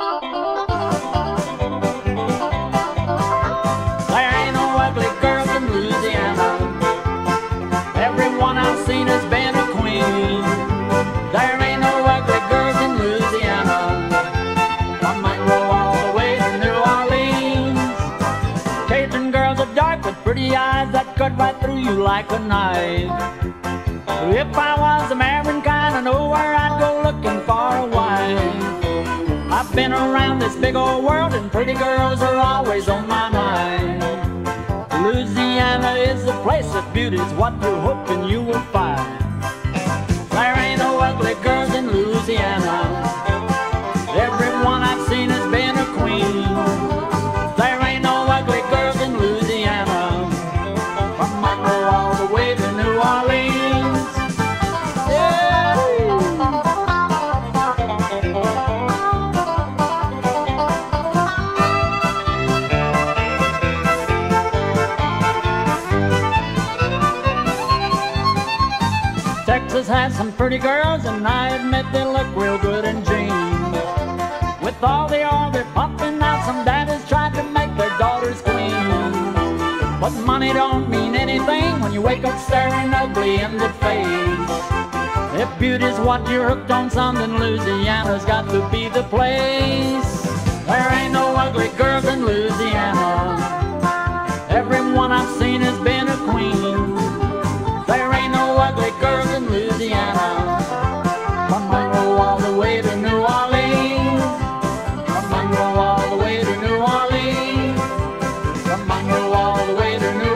There ain't no ugly girls in Louisiana. Everyone I've seen has been a queen. There ain't no ugly girls in Louisiana. From Monroe all the way to New Orleans. Cajun girls are dark with pretty eyes that cut right through you like a knife. If I was American kind, I've been around this big old world and pretty girls are always on my mind. Louisiana is the place of beauty, is what you're hoping you will find. Texas has some pretty girls, and I admit they look real good in jeans. With all the they're pumping out, some daddies tried to make their daughters clean. But money don't mean anything when you wake up staring ugly in the face. If beauty's what you're hooked on, something Louisiana's got to be the place. all the way to New York.